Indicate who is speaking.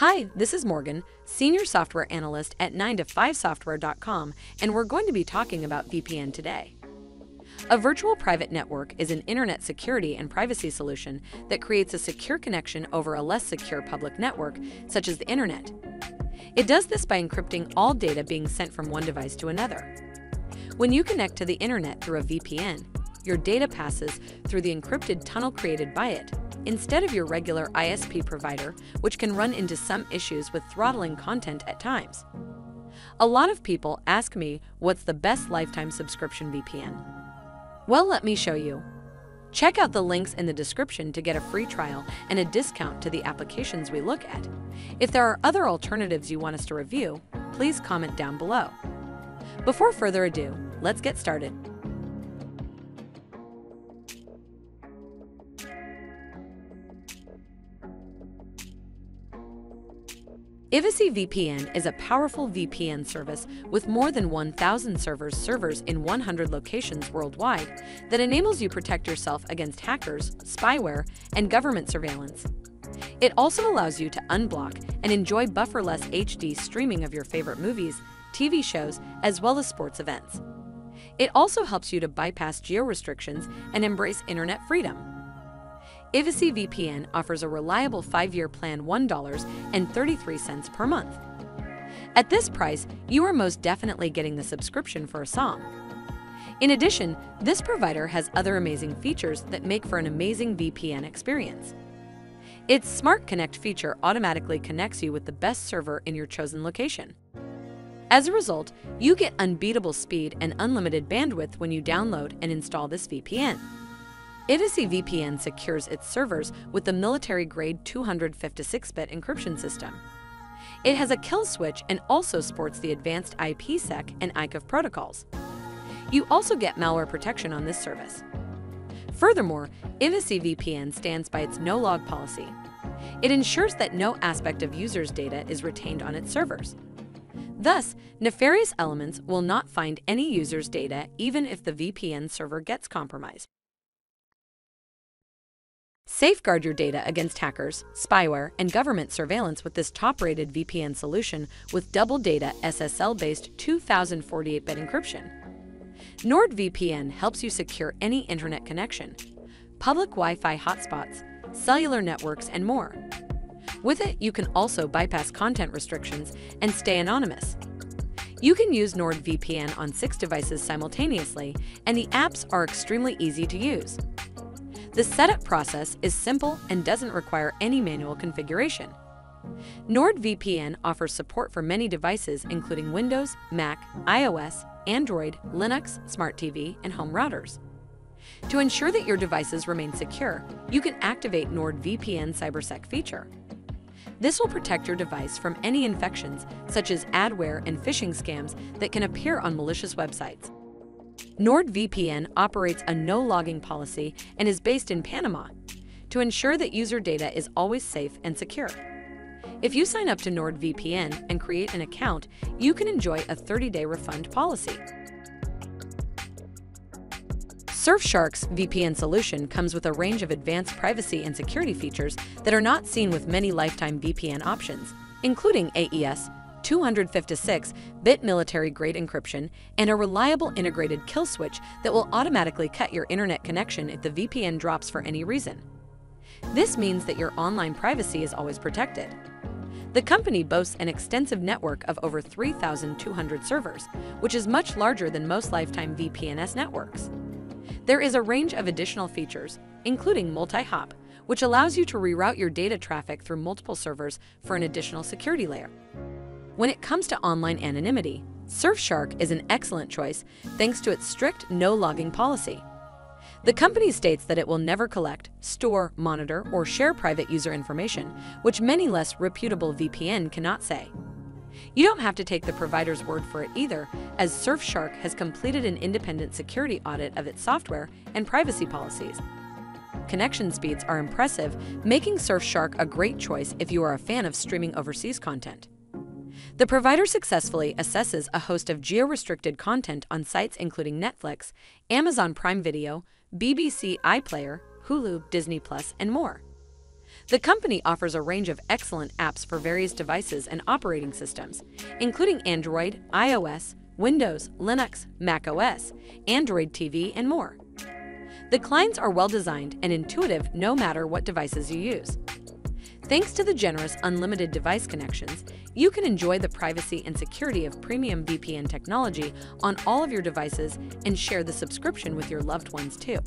Speaker 1: Hi, this is Morgan, Senior Software Analyst at 9to5software.com, and we're going to be talking about VPN today. A virtual private network is an internet security and privacy solution that creates a secure connection over a less secure public network, such as the internet. It does this by encrypting all data being sent from one device to another. When you connect to the internet through a VPN, your data passes through the encrypted tunnel created by it, instead of your regular ISP provider, which can run into some issues with throttling content at times. A lot of people ask me what's the best lifetime subscription VPN. Well, let me show you. Check out the links in the description to get a free trial and a discount to the applications we look at. If there are other alternatives you want us to review, please comment down below. Before further ado, let's get started. Ivacy VPN is a powerful VPN service with more than 1,000 servers servers in 100 locations worldwide that enables you to protect yourself against hackers, spyware, and government surveillance. It also allows you to unblock and enjoy bufferless HD streaming of your favorite movies, TV shows, as well as sports events. It also helps you to bypass geo restrictions and embrace internet freedom. Ivacy VPN offers a reliable 5-year plan $1.33 per month. At this price, you are most definitely getting the subscription for a song. In addition, this provider has other amazing features that make for an amazing VPN experience. Its Smart Connect feature automatically connects you with the best server in your chosen location. As a result, you get unbeatable speed and unlimited bandwidth when you download and install this VPN. Ivacy VPN secures its servers with the military-grade 256-bit encryption system. It has a kill switch and also sports the advanced IPsec and ICAV protocols. You also get malware protection on this service. Furthermore, Ivacy VPN stands by its no-log policy. It ensures that no aspect of users' data is retained on its servers. Thus, nefarious elements will not find any user's data even if the VPN server gets compromised. Safeguard your data against hackers, spyware, and government surveillance with this top-rated VPN solution with double data SSL-based 2048-bit encryption. NordVPN helps you secure any internet connection, public Wi-Fi hotspots, cellular networks, and more. With it, you can also bypass content restrictions and stay anonymous. You can use NordVPN on six devices simultaneously, and the apps are extremely easy to use. The setup process is simple and doesn't require any manual configuration. NordVPN offers support for many devices including Windows, Mac, iOS, Android, Linux, Smart TV, and home routers. To ensure that your devices remain secure, you can activate NordVPN CyberSec feature. This will protect your device from any infections, such as adware and phishing scams that can appear on malicious websites. NordVPN operates a no logging policy and is based in Panama to ensure that user data is always safe and secure. If you sign up to NordVPN and create an account, you can enjoy a 30-day refund policy. Surfshark's VPN solution comes with a range of advanced privacy and security features that are not seen with many lifetime VPN options, including AES, 256-bit military-grade encryption, and a reliable integrated kill switch that will automatically cut your internet connection if the VPN drops for any reason. This means that your online privacy is always protected. The company boasts an extensive network of over 3,200 servers, which is much larger than most lifetime VPNs networks. There is a range of additional features, including multi-hop, which allows you to reroute your data traffic through multiple servers for an additional security layer. When it comes to online anonymity, Surfshark is an excellent choice thanks to its strict no logging policy. The company states that it will never collect, store, monitor, or share private user information, which many less reputable VPN cannot say. You don't have to take the provider's word for it either, as Surfshark has completed an independent security audit of its software and privacy policies. Connection speeds are impressive, making Surfshark a great choice if you are a fan of streaming overseas content. The provider successfully assesses a host of geo-restricted content on sites including Netflix, Amazon Prime Video, BBC iPlayer, Hulu, Disney Plus, and more. The company offers a range of excellent apps for various devices and operating systems, including Android, iOS, Windows, Linux, Mac OS, Android TV, and more. The clients are well designed and intuitive no matter what devices you use. Thanks to the generous unlimited device connections, you can enjoy the privacy and security of premium VPN technology on all of your devices and share the subscription with your loved ones too.